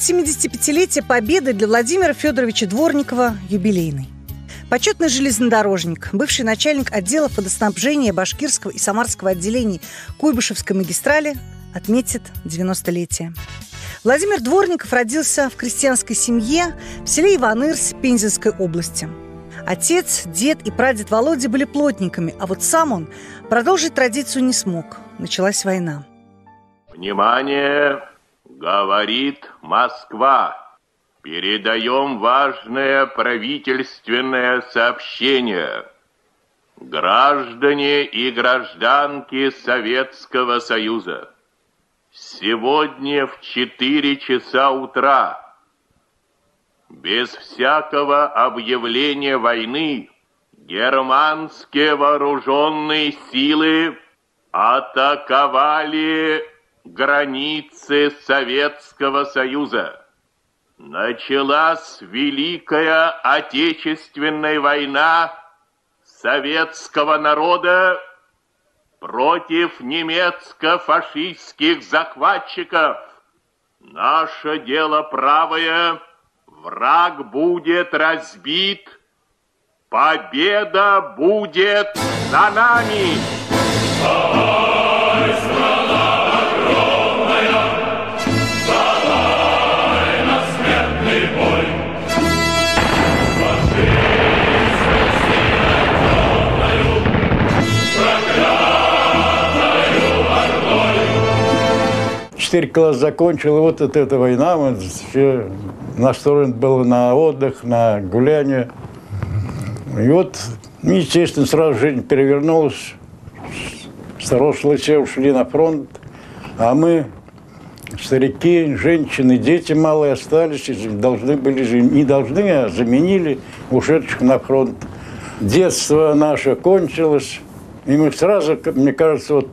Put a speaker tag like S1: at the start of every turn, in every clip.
S1: Год 75-летия Победы для Владимира Федоровича Дворникова юбилейный. Почетный железнодорожник, бывший начальник отдела водоснабжения Башкирского и Самарского отделений Куйбышевской магистрали, отметит 90-летие. Владимир Дворников родился в крестьянской семье в селе Иванырс Пензенской области. Отец, дед и прадед Володя были плотниками, а вот сам он продолжить традицию не смог. Началась война.
S2: Внимание! Говорит Москва. Передаем важное правительственное сообщение. Граждане и гражданки Советского Союза, сегодня в 4 часа утра, без всякого объявления войны, германские вооруженные силы атаковали границы Советского Союза. Началась Великая Отечественная война советского народа против немецко-фашистских захватчиков. Наше дело правое, враг будет разбит, победа будет за нами.
S3: Четыре класс закончил, и вот эта, эта война, мы все настроен был на отдых, на гуляние. И вот, ну, естественно, сразу жизнь перевернулась. Взрослые все ушли на фронт, а мы, старики, женщины, дети малые остались, должны были, не должны, а заменили ушедших на фронт. Детство наше кончилось, и мы сразу, мне кажется, вот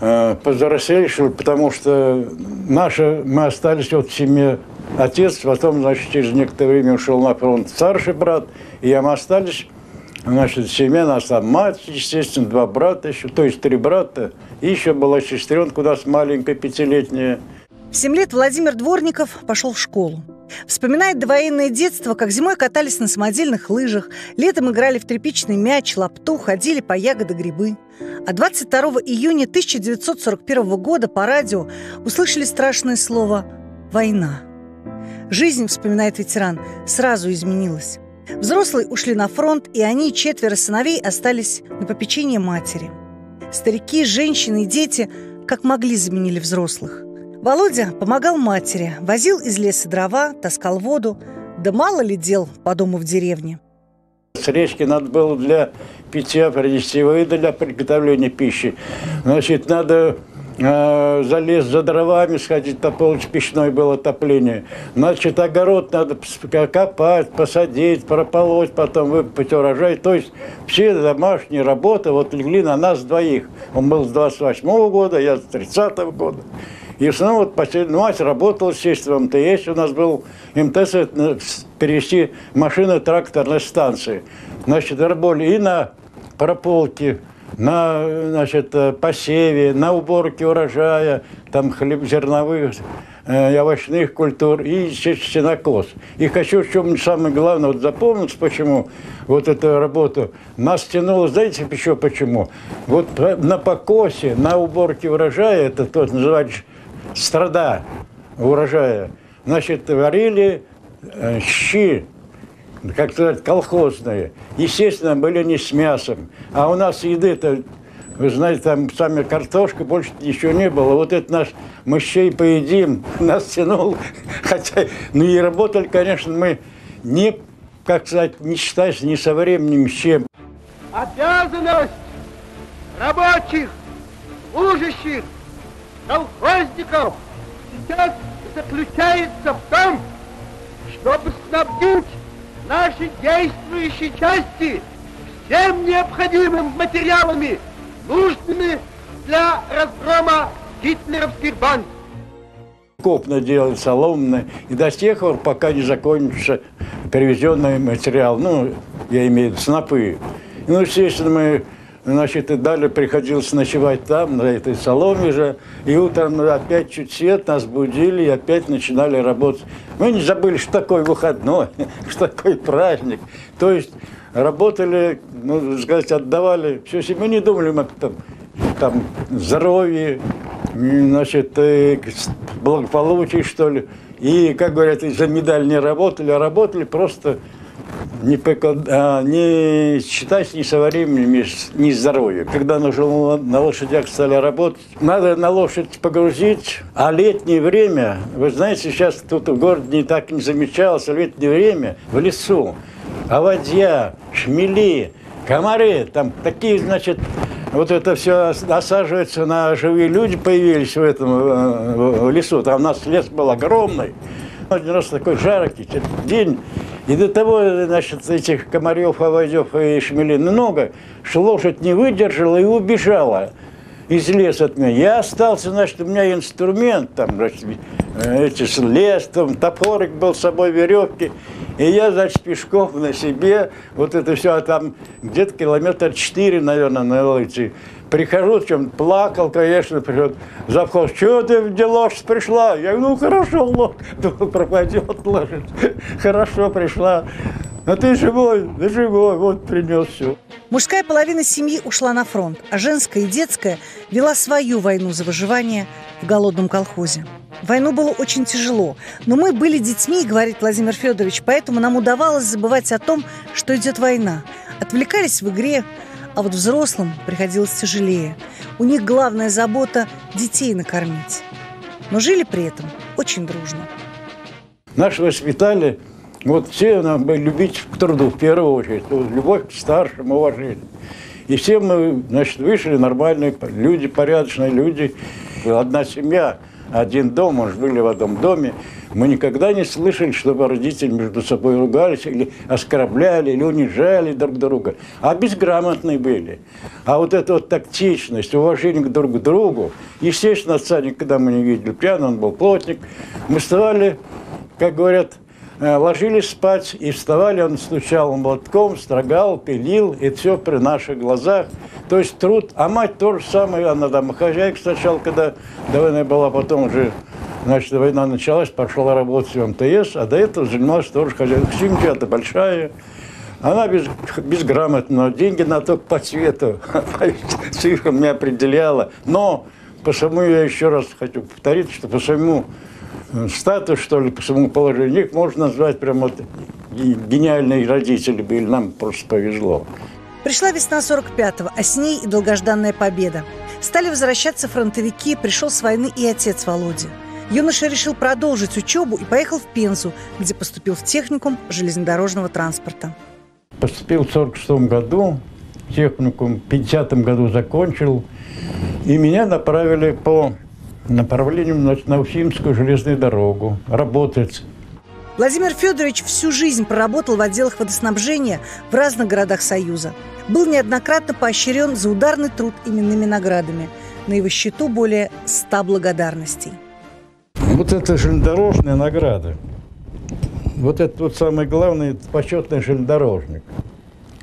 S3: Э, повзрослели, потому что наши, мы остались вот в семье отец, потом, значит, через некоторое время ушел на фронт старший брат, и я мы остались, значит, семье нас там мать, естественно, два брата еще, то есть три брата, и еще была сестренка у нас маленькая, пятилетняя.
S1: В 7 лет Владимир Дворников пошел в школу. Вспоминает довоенное детство, как зимой катались на самодельных лыжах, летом играли в тряпичный мяч, лапту, ходили по ягоды грибы. А 22 июня 1941 года по радио услышали страшное слово «война». Жизнь, вспоминает ветеран, сразу изменилась. Взрослые ушли на фронт, и они, четверо сыновей, остались на попечение матери. Старики, женщины и дети как могли заменили взрослых. Володя помогал матери, возил из леса дрова, таскал воду. Да мало ли дел по дому в деревне.
S3: С речки надо было для питья принести воды для приготовления пищи. Значит, надо э, залез за дровами, сходить, на полочь было отопление. Значит, огород надо копать, посадить, прополоть, потом выпать урожай. То есть все домашние работы вот легли на нас двоих. Он был с 28 -го года, я с 30 -го года. И снова вот последний, мать работала, естественно, в МТС. У нас был МТС перевести машины тракторной станции. Значит, работали и на прополке, на значит, посеве, на уборке урожая, там хлеб зерновых, э, овощных культур и сенокос. И хочу, что самое главное, вот запомнить, почему вот эту работу нас тянуло, знаете еще почему? Вот на покосе, на уборке урожая, это то называется страда урожая, значит, варили э, щи, как сказать, колхозные. Естественно, были не с мясом. А у нас еды-то, вы знаете, там сами картошка больше ничего не было. Вот это наш, мы щей поедим, нас тянул. Хотя, ну и работали, конечно, мы не, как сказать, не считаясь ни со временем, с чем.
S4: Обязанность рабочих, служащих, колхозников сейчас заключается в том, чтобы снабдить наши действующие части всем необходимым материалами, нужными для разгрома гитлеровских банд.
S3: Копно делали, соломные, и до тех пор, пока не закончится привезенный материал, ну, я имею в виду снопы. Ну, естественно, мы Значит, и далее приходилось ночевать там, на этой соломе же. И утром опять чуть свет нас будили и опять начинали работать. Мы не забыли, что такое выходной, что такое праздник. То есть работали, ну, сказать, отдавали все себе. Мы не думали, мы там, там здоровье, значит, благополучие, что ли. И, как говорят, за медаль не работали, а работали просто не, а, не считать несовременными, не здоровье. Когда на, на лошадях стали работать, надо на лошадь погрузить, а летнее время, вы знаете, сейчас тут в городе не так не замечалось, а летнее время в лесу, оводья, шмели, комары, там такие, значит, вот это все осаживается на живые люди появились в этом в лесу. Там у нас лес был огромный. Один раз такой жаркий день, и до того, значит, этих комарев, оводев и шмелей много, что лошадь не выдержала и убежала из леса от меня. Я остался, значит, у меня инструмент, там, значит, эти, лес, там, топорик был с собой, веревки. И я, значит, пешком на себе, вот это все, а там где-то километр четыре, наверное, на улице. Прихожу, чем плакал, конечно, придет завхоз, что ты в лошадь пришла? Я говорю, ну хорошо, лошадь, думаю, пропадет лошадь. Хорошо пришла. А ты живой, ты живой, вот принес все.
S1: Мужская половина семьи ушла на фронт, а женская и детская вела свою войну за выживание в голодном колхозе. Войну было очень тяжело, но мы были детьми, говорит Владимир Федорович, поэтому нам удавалось забывать о том, что идет война. Отвлекались в игре, а вот взрослым приходилось тяжелее. У них главная забота – детей накормить. Но жили при этом очень дружно.
S3: Наши воспитали, вот все нам бы любить к труду в первую очередь. Любовь к старшим, уважение. И все мы, значит, вышли нормальные люди, порядочные люди. Одна семья – один дом, мы же были в одном доме, мы никогда не слышали, чтобы родители между собой ругались или оскорбляли, или унижали друг друга, а безграмотные были. А вот эта вот тактичность, уважение друг к другу, естественно, отца никогда мы не видели пьяный, он был плотник, мы вставали, как говорят, ложились спать и вставали, он стучал молотком, строгал, пилил, и все при наших глазах. То есть труд, а мать тоже самое, она домохозяйка сначала, когда до войны была, потом уже, значит, война началась, пошла работать в МТС, а до этого занималась тоже хозяйкой. Семья-то большая, она без, безграмотна, деньги на то по цвету, цифрам не определяла. Но по самому, я еще раз хочу повторить, что по своему статус, что ли, по своему положению, их можно назвать прям вот гениальные родители были, нам просто повезло.
S1: Пришла весна 45-го, а с ней и долгожданная победа. Стали возвращаться фронтовики, пришел с войны и отец Володи. Юноша решил продолжить учебу и поехал в Пензу, где поступил в техникум железнодорожного транспорта.
S3: Поступил в 46 году, техникум в 50 году закончил, и меня направили по направлением на Уфимскую железную дорогу, работать.
S1: Владимир Федорович всю жизнь проработал в отделах водоснабжения в разных городах Союза. Был неоднократно поощрен за ударный труд именными наградами. На его счету более 100 благодарностей.
S3: Вот это железнодорожная награда. Вот это вот самый главный почетный железнодорожник.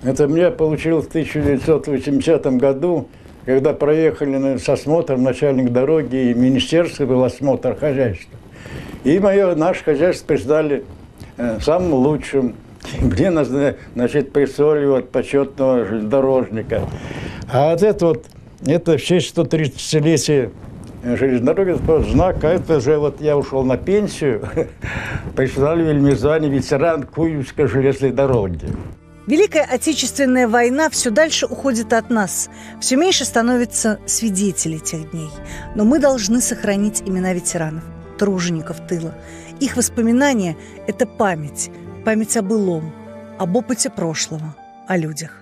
S3: Это мне получил в 1980 году когда проехали с осмотром начальник дороги и министерство был осмотр хозяйства. И мое, наше хозяйство признали э, самым лучшим. Мне, значит, присвоили вот почетного железнодорожника. А вот это вот, это в честь 130-летия железной дороги, это знак, а это же вот я ушел на пенсию, прислали Вельмизане ветеран Куевской железной дороги.
S1: Великая Отечественная война все дальше уходит от нас. Все меньше становится свидетелей тех дней. Но мы должны сохранить имена ветеранов, тружеников тыла. Их воспоминания – это память. Память о былом, об опыте прошлого, о людях.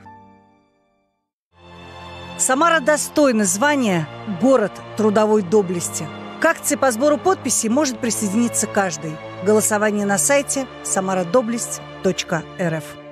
S1: Самара достойна звания «Город трудовой доблести». К акции по сбору подписей может присоединиться каждый. Голосование на сайте samaradоблесть.рф.